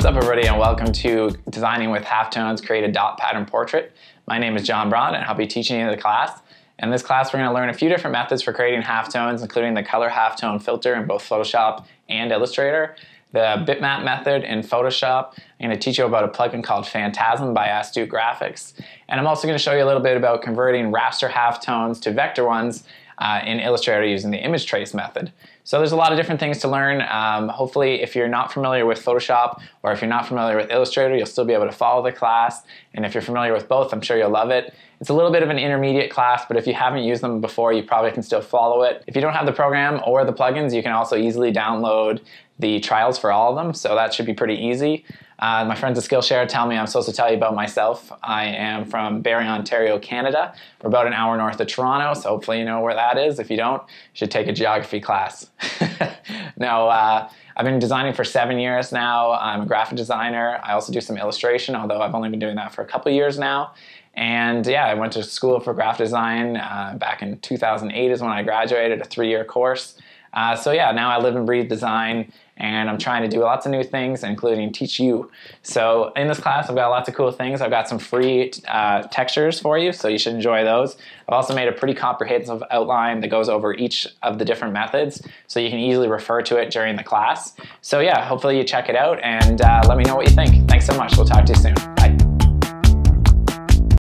What's up everybody and welcome to Designing with Halftones Create a Dot Pattern Portrait. My name is Jon Brommet and I'll be teaching you the class. In this class we're going to learn a few different methods for creating halftones including the color halftone filter in both Photoshop and Illustrator, the bitmap method in Photoshop. I'm going to teach you about a plugin called Phantasm by Astute Graphics. And I'm also going to show you a little bit about converting raster halftones to vector ones uh, in Illustrator using the image trace method. So there's a lot of different things to learn. Um, hopefully, if you're not familiar with Photoshop or if you're not familiar with Illustrator, you'll still be able to follow the class. And if you're familiar with both, I'm sure you'll love it. It's a little bit of an intermediate class, but if you haven't used them before, you probably can still follow it. If you don't have the program or the plugins, you can also easily download the trials for all of them, so that should be pretty easy. Uh, my friends at Skillshare tell me I'm supposed to tell you about myself. I am from Barrie, Ontario, Canada. We're about an hour north of Toronto, so hopefully you know where that is. If you don't, you should take a geography class. now, uh, I've been designing for seven years now. I'm a graphic designer. I also do some illustration, although I've only been doing that for a couple years now. And yeah, I went to school for graphic design uh, back in 2008 is when I graduated, a three-year course. Uh, so yeah, now I live and breathe design and I'm trying to do lots of new things, including teach you. So in this class, I've got lots of cool things. I've got some free uh, textures for you, so you should enjoy those. I've also made a pretty comprehensive outline that goes over each of the different methods, so you can easily refer to it during the class. So yeah, hopefully you check it out and uh, let me know what you think. Thanks so much. We'll talk to you soon. Bye.